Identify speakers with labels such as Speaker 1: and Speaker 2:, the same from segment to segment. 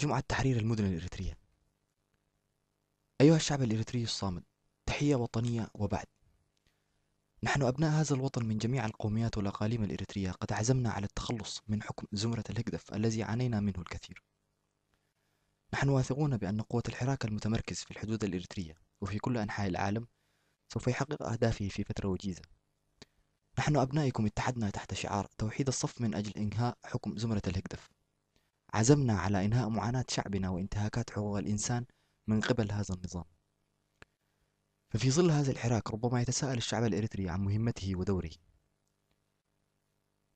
Speaker 1: جمعة تحرير المدن الإريترية. أيها الشعب الإريتري الصامد تحية وطنية وبعد. نحن أبناء هذا الوطن من جميع القوميات والأقاليم الإريترية. قد عزمنا على التخلص من حكم زمرة الهكدف الذي عانينا منه الكثير. نحن واثقون بأن قوة الحراك المتمركز في الحدود الإريترية وفي كل أنحاء العالم سوف يحقق أهدافه في فترة وجيزة. نحن أبنائكم اتحدنا تحت شعار توحيد الصف من أجل إنهاء حكم زمرة الهكدف عزمنا على إنهاء معاناة شعبنا وانتهاكات حقوق الإنسان من قبل هذا النظام. ففي ظل هذا الحراك ربما يتساءل الشعب الإريتري عن مهمته ودوره.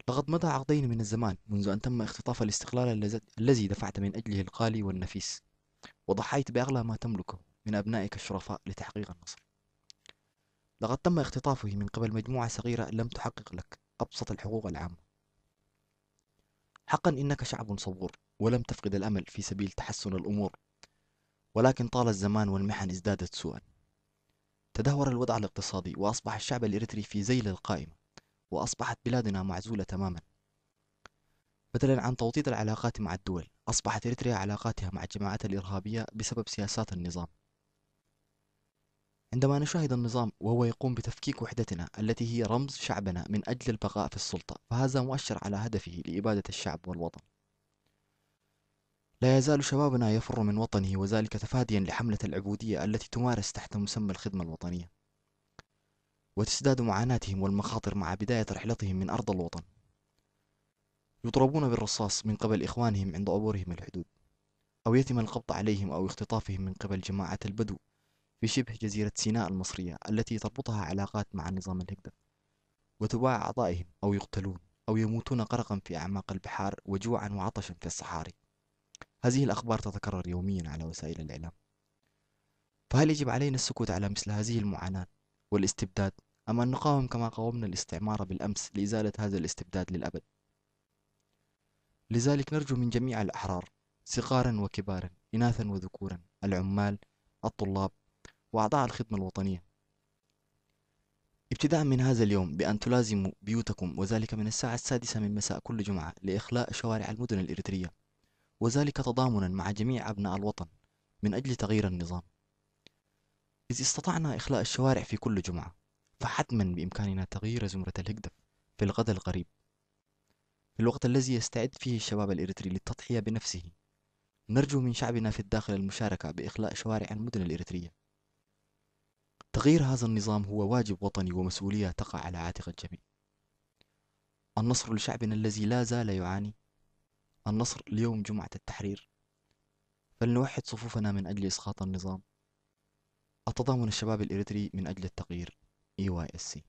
Speaker 1: لقد مضى عقدين من الزمان منذ أن تم اختطاف الاستقلال الذي دفعت من أجله الغالي والنفيس وضحيت بأغلى ما تملكه من أبنائك الشرفاء لتحقيق النصر. لقد تم اختطافه من قبل مجموعة صغيرة لم تحقق لك أبسط الحقوق العامة. حقا إنك شعب صبور. ولم تفقد الأمل في سبيل تحسن الأمور ولكن طال الزمان والمحن ازدادت سوءا. تدهور الوضع الاقتصادي وأصبح الشعب الإريتري في ذيل القائمة وأصبحت بلادنا معزولة تماما. بدلا عن توطيد العلاقات مع الدول أصبحت إريتريا علاقاتها مع الجماعات الإرهابية بسبب سياسات النظام. عندما نشاهد النظام وهو يقوم بتفكيك وحدتنا التي هي رمز شعبنا من أجل البقاء في السلطة فهذا مؤشر على هدفه لإبادة الشعب والوطن. لا يزال شبابنا يفر من وطنه وذلك تفاديا لحملة العبودية التي تمارس تحت مسمى الخدمة الوطنية. وتزداد معاناتهم والمخاطر مع بداية رحلتهم من أرض الوطن. يضربون بالرصاص من قبل إخوانهم عند عبورهم الحدود أو يتم القبض عليهم أو اختطافهم من قبل جماعة البدو في شبه جزيرة سيناء المصرية التي تربطها علاقات مع النظام الهكدف وتباع أعضائهم أو يقتلون أو يموتون غرقا في أعماق البحار وجوعا وعطشا في الصحاري. هذه الأخبار تتكرر يوميا على وسائل الإعلام. فهل يجب علينا السكوت على مثل هذه المعاناة والاستبداد أم أن نقاوم كما قاومنا الاستعمار بالأمس لإزالة هذا الاستبداد للأبد؟ لذلك نرجو من جميع الأحرار صغارا وكبارا إناثا وذكورا العمال الطلاب وأعضاء الخدمة الوطنية. ابتداء من هذا اليوم بأن تلازموا بيوتكم وذلك من الساعة السادسة من مساء كل جمعة لإخلاء شوارع المدن الإريترية. وذلك تضامنا مع جميع أبناء الوطن من أجل تغيير النظام. إذ استطعنا إخلاء الشوارع في كل جمعة فحتما بإمكاننا تغيير زمرة الهكدف في الغد القريب. في الوقت الذي يستعد فيه الشباب الإريتري للتضحية بنفسه نرجو من شعبنا في الداخل المشاركة بإخلاء شوارع المدن الإريترية. تغيير هذا النظام هو واجب وطني ومسؤولية تقع على عاتق الجميع. النصر لشعبنا الذي لا زال يعاني النصر اليوم جمعة التحرير. فلنوحد صفوفنا من أجل إسقاط النظام. التضامن الشباب الإريتري من أجل التغيير. EYSC